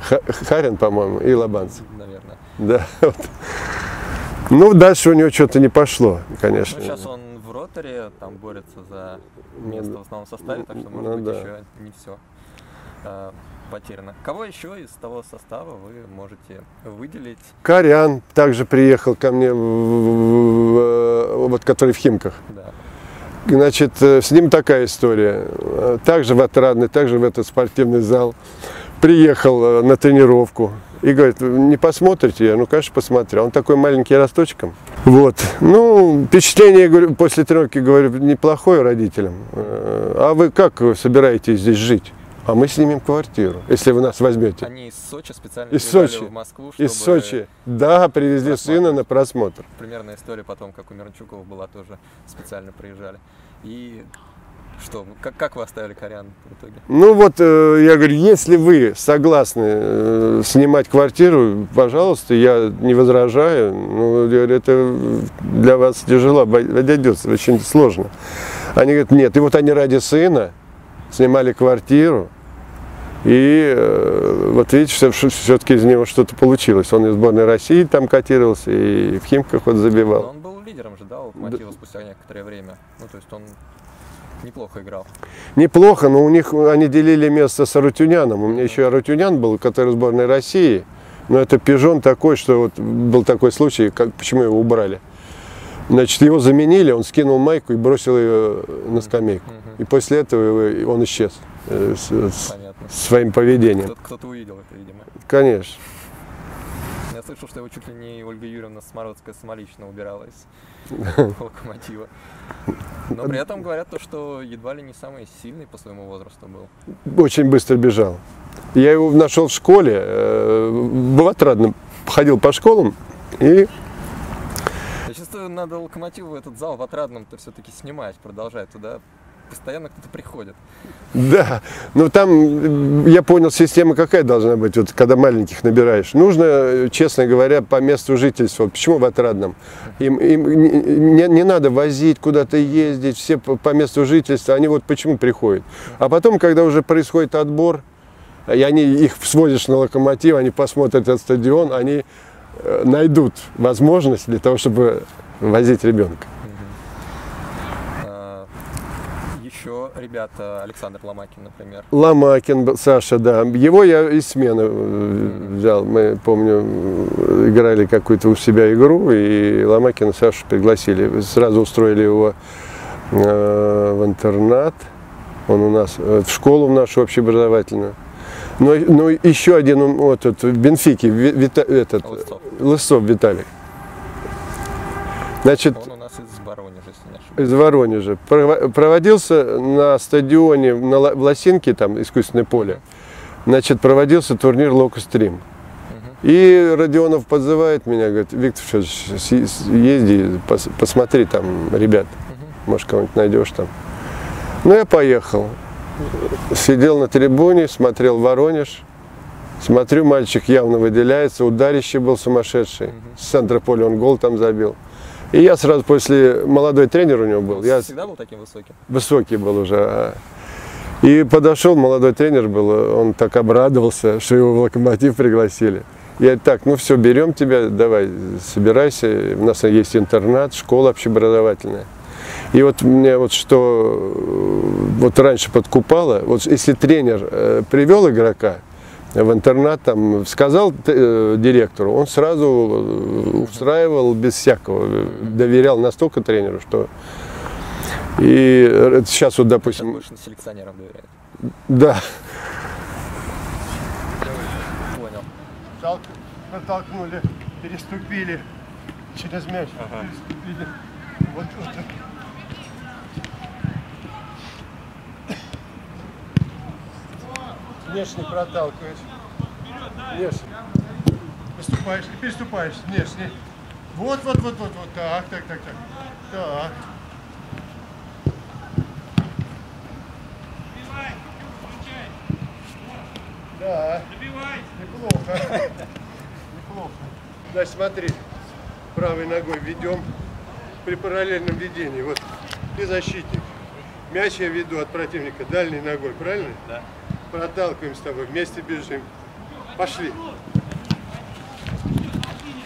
Харин, по-моему, и Лобанцев. Наверное. Да. [laughs] Вот. Ну, дальше у него что-то не пошло, конечно. Ну, сейчас он в роторе, там борется за место в основном составе, так что, может Ну быть, да. еще не все потеряно. Кого еще из того состава вы можете выделить? Корян также приехал ко мне, в- в- в- вот который в Химках. Да. Значит, э, с ним такая история. Э, Также в Отрадный, также в этот спортивный зал. Приехал э, на тренировку и говорит, не посмотрите? Я, ну, конечно, посмотрел. Он такой маленький росточком. Вот. Ну, впечатление, говорю, после тренировки, говорю, неплохое родителям. Э, А вы как собираетесь здесь жить? А мы снимем квартиру, если вы нас возьмете. Они из Сочи специально Из Сочи. в Москву, чтобы Из Сочи. Да, привезли сына на просмотр. примерная история потом, как у Мирончукова была, тоже специально приезжали. И что, как, как вы оставили Корян в итоге? Ну вот, э, я говорю, если вы согласны э, снимать квартиру, пожалуйста, я не возражаю. Ну, я говорю, это для вас тяжело обойдется, очень сложно. Они говорят, нет. И вот они ради сына снимали квартиру. И э, вот видите, все-таки из него что-то получилось. Он из сборной России там котировался, и в Химках вот Но забивал. он был лидером же, да, Локомотива спустя некоторое время. Ну, то есть он неплохо играл. Неплохо, но у них они делили место с Арутюняном. У меня еще Арутюнян был, который в сборной России. Но это пижон такой, что вот был такой случай, как, почему его убрали. Значит, его заменили, он скинул майку и бросил ее на скамейку. И после этого он исчез э, с, с Понятно. своим поведением. Кто- Кто-то увидел это, видимо. Конечно. Я слышал, что его чуть ли не Ольга Юрьевна Смородская самолично убирала из [laughs] локомотива. Но при этом говорят то, что едва ли не самый сильный по своему возрасту был. Очень быстро бежал. Я его нашел в школе, э, в Отрадном, ходил по школам и Я чувствую, надо локомотиву этот зал в Отрадном-то все-таки снимать, продолжать туда. Постоянно кто-то приходит. Да, но там м, я понял, система какая должна быть, вот когда маленьких набираешь. Нужно, э, честно говоря, по месту жительства. Почему в Отрадном? Им, им не, не- не надо возить, куда-то ездить, все по, по месту жительства. Они вот почему приходят. А потом, когда уже происходит отбор, и они их сводишь на локомотив, они посмотрят этот стадион, они э, найдут возможность для того, чтобы возить ребенка. А, Ребята, Александр Ломакин, например. Ломакин, Саша, да. Его я из смены э, взял. Мы, помню, э, играли какую-то у себя игру, и Ломакина Сашу пригласили. Сразу устроили его э, в интернат. Он у нас, э, в школу в нашу общеобразовательную. Но, но еще один, вот, вот в Бенфике, Ви- Вита- этот, Лысцов. Лысов Виталик. Значит, Он у нас из Воронежа, если не ошибаюсь. Из Воронежа. Прово- Проводился на стадионе на в Лосинке, там искусственное поле. Значит, проводился турнир Локострим. И Родионов подзывает меня, говорит, Виктор Федорович, с- езди, пос- посмотри там ребят, может, кого-нибудь найдешь там. Ну, я поехал. Сидел на трибуне, смотрел Воронеж. Смотрю, мальчик явно выделяется, ударище был сумасшедший. С центра поля он гол там забил. И я сразу после, молодой тренер у него был, Он я всегда был таким высоким? высокий был уже. а. И подошел, молодой тренер был, он так обрадовался, что его в локомотив пригласили. Я говорю, так, ну все, берем тебя, давай, собирайся, у нас есть интернат, школа общеобразовательная. И вот мне вот что вот раньше подкупало, вот если тренер э, привел игрока в интернат, там сказал э, директору, он сразу э, устраивал без всякого, э, доверял настолько тренеру, что и э, сейчас вот, допустим, больше селекционерам доверяет. да, Понял. Толк- Протолкнули, переступили через мяч. Переступили. Вот, вот внешне проталкиваешь. Внешне. Поступаешь и переступаешь внешне. Вот, вот, вот, вот, вот, так, так, так, так. Так. Да. Неплохо. Неплохо. Значит, смотри. Правой ногой ведем при параллельном ведении. Вот ты защитник. Мяч я веду от противника дальней ногой, правильно? Да. Проталкиваем с тобой, вместе бежим. Пошли.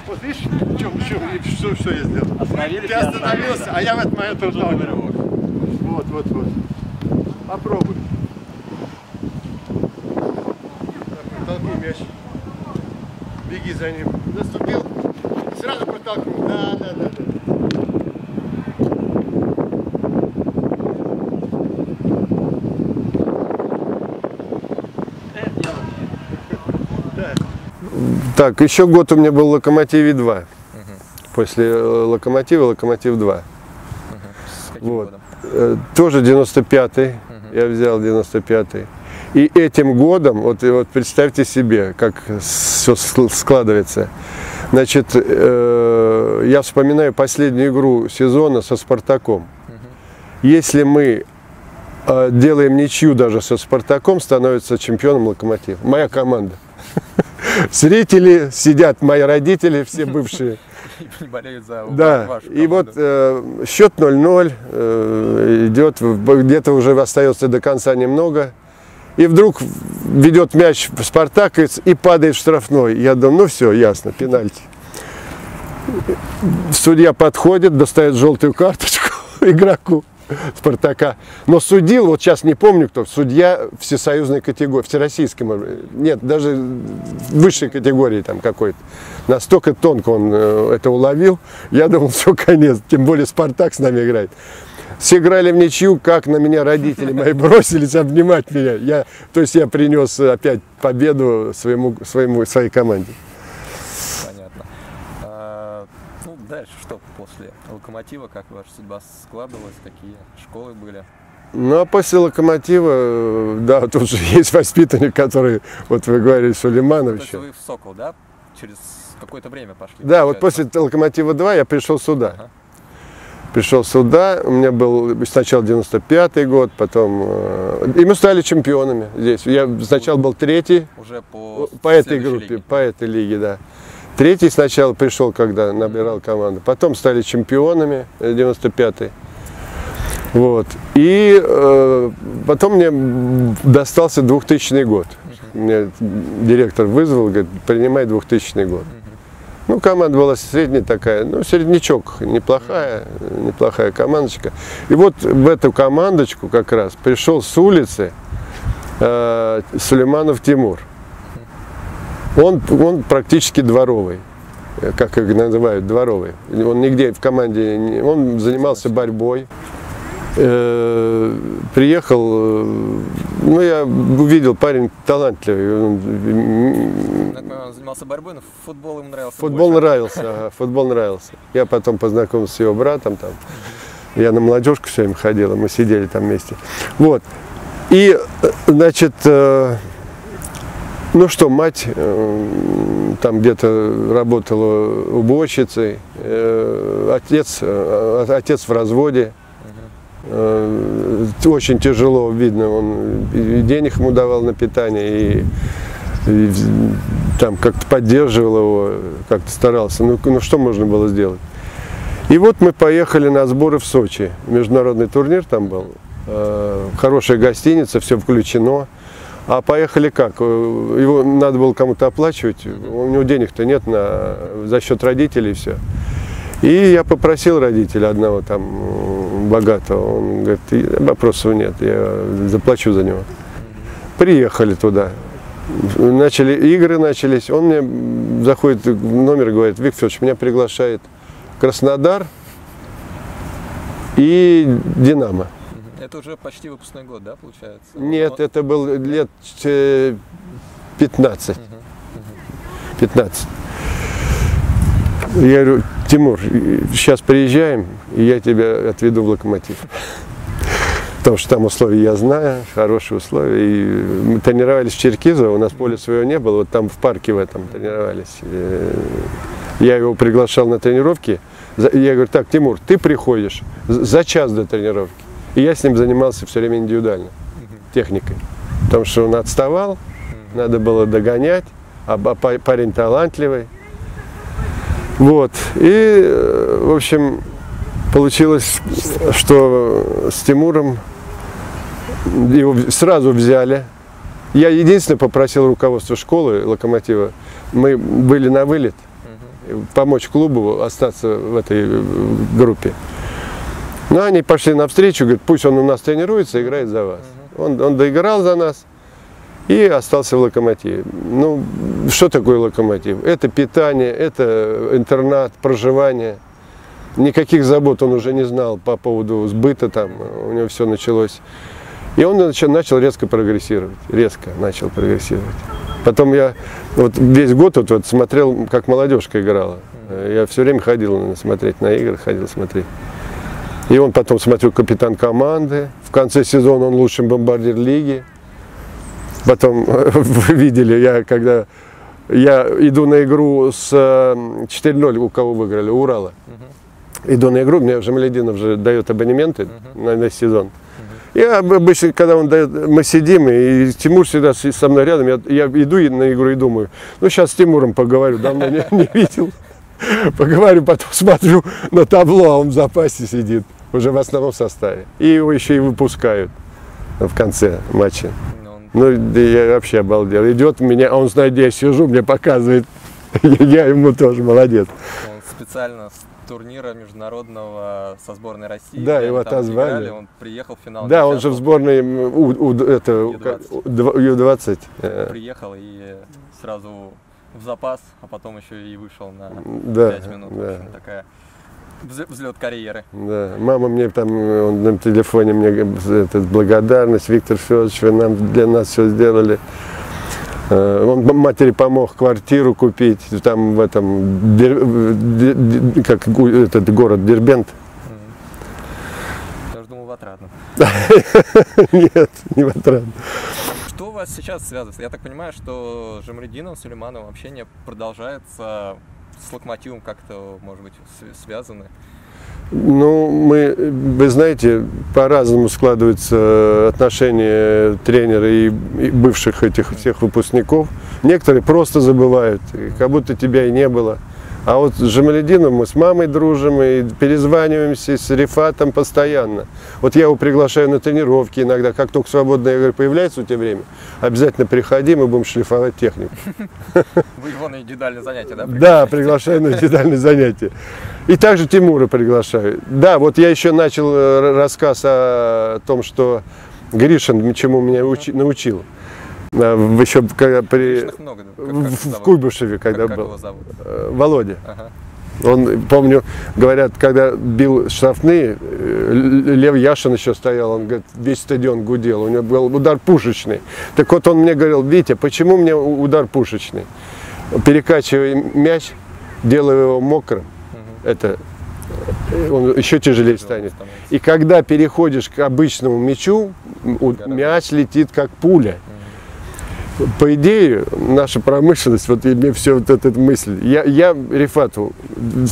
Вот видишь, в чем, в чем, и что, что я сделал? Остановились Ты остановился, а я в этот момент рывок. Вот, вот, вот. Попробуй. Так, Толкни мяч. Беги за ним. Наступил. Сразу протолкнул. Да, да, да, да. Так, еще год у меня был Локомотиве 2. После э, Локомотива Локомотив 2. С каким Вот. годом? Э, Тоже 95-й, я взял 95-й. И этим годом, вот, вот представьте себе, как все складывается. Значит, э, я вспоминаю последнюю игру сезона со Спартаком. Если мы э, делаем ничью даже со Спартаком, становится чемпионом Локомотив. Моя команда. Зрители сидят, мои родители, все бывшие. Не [laughs] болеют за Да, и вот э, счет 0-0 э, идет, где-то уже остается до конца немного. И вдруг ведет мяч в Спартак и, и падает в штрафной. Я думаю, ну все, ясно, пенальти. Судья подходит, достает желтую карточку [laughs] игроку Спартака. Но судил, вот сейчас не помню кто, судья всесоюзной категории, всероссийской, может нет, даже высшей категории там какой-то. Настолько тонко он э, это уловил, я думал, все, конец, тем более Спартак с нами играет. Сыграли в ничью, как на меня родители мои [laughs] бросились обнимать меня. Я, то есть я принес опять победу своему, своему, своей команде. [laughs] Ну, дальше что после Локомотива, как ваша судьба складывалась, какие школы были? Ну, а после локомотива, э, да, тут же [laughs] есть воспитанник, который, вот вы говорили, То Сулейманов есть вы в Сокол, да? Через какое-то время пошли? Да, вот после локомотива 2 я пришел сюда. Ага. Пришел сюда, у меня был сначала 95-й год, потом... э, И мы стали чемпионами здесь. Я сначала был третий, Уже по, по этой группе, лиге. по этой лиге, да. Третий сначала пришел, когда набирал команду. Потом стали чемпионами, э, 95-й. Вот. И э, потом мне достался 2000 год. Меня директор вызвал, говорит, принимай 2000 год. Ну, команда была средняя такая, ну, середнячок, неплохая, неплохая командочка. И вот в эту командочку как раз пришел с улицы э, Сулейманов Тимур. Он, он практически дворовый, э, как их называют, дворовый. Он нигде в команде, не- он занимался борьбой. Э, приехал, э, ну я увидел, парень талантливый. Так, Он занимался борьбой, но футбол ему нравился Футбол больше. нравился, ага, футбол нравился. Я потом познакомился с его братом там. Я на молодежку все время ходил, и мы сидели там вместе. Вот. И, э, значит, ну что, мать э, там где-то работала уборщицей, э, отец, э, отец в разводе. Э, Очень тяжело, видно, он и денег ему давал на питание, и и там как-то поддерживал его, как-то старался. Ну, ну что можно было сделать? И вот мы поехали на сборы в Сочи. Международный турнир там был. Э, Хорошая гостиница, все включено. А поехали как? Э, Его надо было кому-то оплачивать. У него денег-то нет на, за счет родителей все. И я попросил родителя одного там богатого. Он говорит, «И вопросов нет, я заплачу за него. Приехали туда. Начали игры начались. Он мне заходит в номер и говорит, Виктор Федорович, меня приглашает Краснодар и Динамо. Это уже почти выпускной год, да, получается? Нет, Вот. это был лет э, 15. 15. Я говорю, Тимур, сейчас приезжаем, и я тебя отведу в локомотив. Потому что там условия я знаю, хорошие условия. И мы тренировались в Черкизово, у нас поля своего не было, вот там в парке в этом тренировались. Э, Я его приглашал на тренировки. Я говорю, так, Тимур, ты приходишь за час до тренировки. И я с ним занимался все время индивидуально, техникой. Потому что он отставал, надо было догонять, а парень талантливый. Вот. И, э, в общем, получилось, что с Тимуром его сразу взяли. Я единственное попросил руководство школы «Локомотива», мы были на вылет, помочь клубу остаться в этой э, группе. Но они пошли навстречу, говорят, пусть он у нас тренируется, играет за вас. Он, он доиграл за нас и остался в «Локомотиве». Ну, что такое «Локомотив»? Это питание, это интернат, проживание. Никаких забот он уже не знал по поводу сбыта там, у него все началось. И он начал, начал резко прогрессировать, резко начал прогрессировать. Потом я вот весь год вот, вот смотрел, как молодежка играла. Я все время ходил смотреть на игры, ходил смотреть. И он потом, смотрю, капитан команды. В конце сезона он лучший бомбардир лиги. Потом [laughs] вы видели, я когда я иду на игру с э, 4-0, у кого выиграли, у Урала. Иду на игру, мне Жамалединов же дает абонементы на, на сезон. Я об- обычно, когда он дает, мы сидим, и Тимур всегда со мной рядом, я, я иду на игру и думаю, ну сейчас с Тимуром поговорю, давно не, [laughs] не видел. Поговорю, потом смотрю на табло, а он в запасе сидит, уже в основном составе. И его еще и выпускают в конце матча. Ну, я вообще обалдел. Идет меня, а он знает, где я сижу, мне показывает. [laughs] Я ему тоже молодец. Он специально с турнира международного со сборной России. Да, его отозвали. играли, Он приехал в финал. Да, он же в сборной у, у- это, у- Ю-20. у- дв- Ю-20. э, Приехал и сразу в запас, а потом еще и вышел на Да, 5 минут. В да. общем, такая взлет карьеры. Да, мама мне там он на телефоне мне этот, благодарность, Виктор Федорович, вы нам для нас все сделали. Э, Он матери помог квартиру купить, там в этом, Дер- в- как этот город Дербент. Я же думал, в отрадном. [laughs] Нет, не в Отрадном. Вас сейчас связывает? Я так понимаю, что с Жамредином, Сулеймановым общение продолжается с Локомотивом как-то, может быть, св- связаны. Ну, мы, вы знаете, по-разному складываются отношения тренера и, и бывших этих всех выпускников. Некоторые просто забывают, как будто тебя и не было. А вот с Жамаледином мы с мамой дружим и перезваниваемся с Рифатом постоянно. Вот я его приглашаю на тренировки иногда, как только свободное говорю, появляется у тебя время, обязательно приходи, мы будем шлифовать технику. Вы его на индивидуальное занятие, да? Да, приглашаю на индивидуальные занятия. И также Тимура приглашаю. Да, вот я еще начал э, рассказ о том, что Гришин чему меня учи- научил. А, в- Еще когда при, Личных много. да? Как- как в, зовут? Куйбышеве, когда как, как был. его зовут? Э, Володя. Ага. Он, помню, говорят, когда бил штрафные, э, Лев Яшин еще стоял, он говорит, весь стадион гудел, у него был удар пушечный. Так вот он мне говорил, Витя, почему мне удар пушечный? Перекачивай мяч, делай его мокрым, это э, он еще тяжелее станет. И когда переходишь к обычному мячу, мяч летит как пуля. По идее, наша промышленность, вот мне все вот эта мысль. Я, я Рифату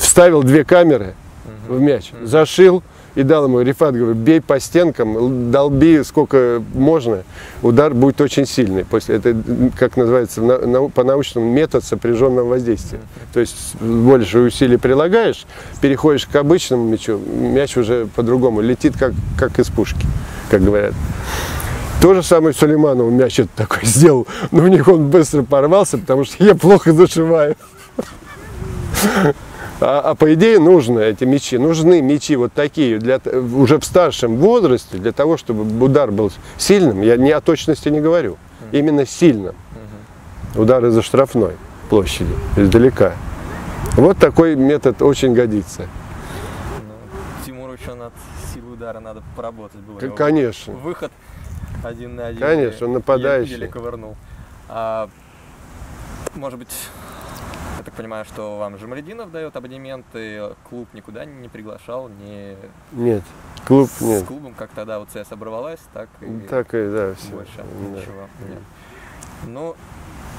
вставил две камеры в мяч, зашил и дал ему, Рифат, говорю, бей по стенкам, долби сколько можно, удар будет очень сильный. После, это, как называется на- нау- по-научному, метод сопряженного воздействия. То есть больше усилий прилагаешь, переходишь к обычному мячу, мяч уже по-другому, летит как, как из пушки, как говорят. То же самое Сулейманов мяч этот такой [laughs] сделал, но у них он быстро порвался, потому что я плохо зашиваю. [laughs] А, а по идее нужно эти мячи, нужны мячи вот такие для, уже в старшем возрасте, для того, чтобы удар был сильным. Я не о точности не говорю, именно сильным. Удар из-за штрафной площади, издалека. Вот такой метод очень годится. Ну, Тимуру еще над силой удара надо поработать было. у Конечно. Выход один на один. Конечно, и он нападающий. Еле, еле ковырнул. А, может быть, Я так понимаю, что вам Жамалединов дает абонементы, клуб никуда не приглашал, не Нет, клуб с нет. клубом, как тогда вот связь оборвалась, так и Так и да, все. больше ничего нет. Ну,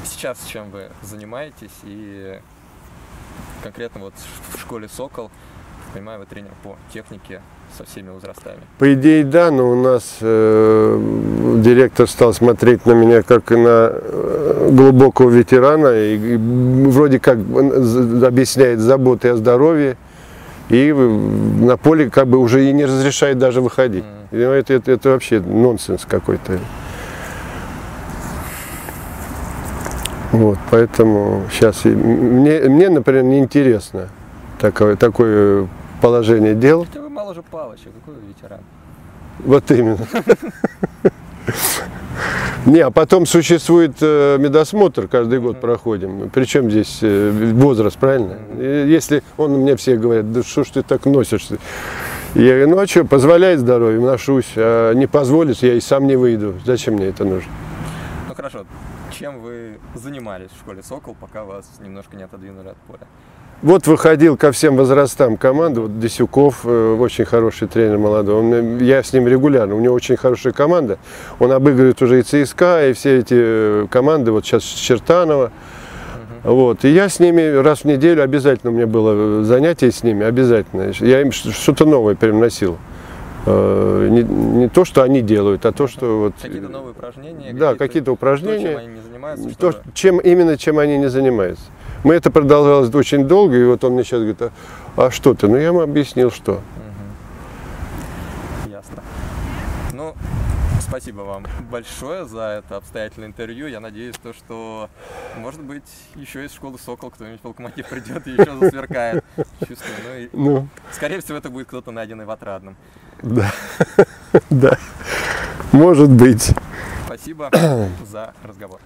сейчас чем вы занимаетесь и конкретно вот в школе Сокол, понимаю, вы тренер по технике со всеми возрастами. По идее, да, но у нас э, директор стал смотреть на меня как на э, глубокого ветерана и, и вроде как объясняет заботы о здоровье и на поле как бы уже и не разрешает даже выходить. И Это, это, это вообще нонсенс какой-то. Вот, поэтому сейчас мне, мне, например, неинтересно такое, такое положение дел. Хотя вы моложе Палыча, какой вы ветеран. Вот именно. Не, а потом существует э, медосмотр, каждый год проходим. Причем здесь э, возраст, правильно? И Если он мне все говорят, да что ж ты так носишься? Я говорю, ну а что, позволяет здоровье, ношусь, а не позволит, я и сам не выйду. Зачем мне это нужно? Ну хорошо, чем вы занимались в школе Сокол, пока вас немножко не отодвинули от поля? Вот выходил ко всем возрастам команды, вот Десюков, э, очень хороший тренер молодой, он, э, я с ним регулярно, у него очень хорошая команда, он обыгрывает уже и ЦСКА, и все эти э, команды, вот сейчас Чертанова, вот, и я с ними раз в неделю обязательно, у меня было занятие с ними, обязательно, я им что-то новое привносил. Э, Не, не то, что они делают, а то, что вот... Какие-то новые упражнения? Да, какие-то То, упражнения. чем они не занимаются, То, чем именно чем они не занимаются. Мы это продолжалось очень долго, и вот он мне сейчас говорит, а, а что ты? Ну я ему объяснил, что. Мгм. Ясно. Ну, спасибо вам большое за это обстоятельное интервью. Я надеюсь, то, что, может быть, еще из школы Сокол кто-нибудь в Локомотив придет и еще засверкает. Чувствую. Ну и, Ну, скорее всего, это будет кто-то найденный в Отрадном. да, [laughs] да, может быть. Спасибо [clears throat] за разговор.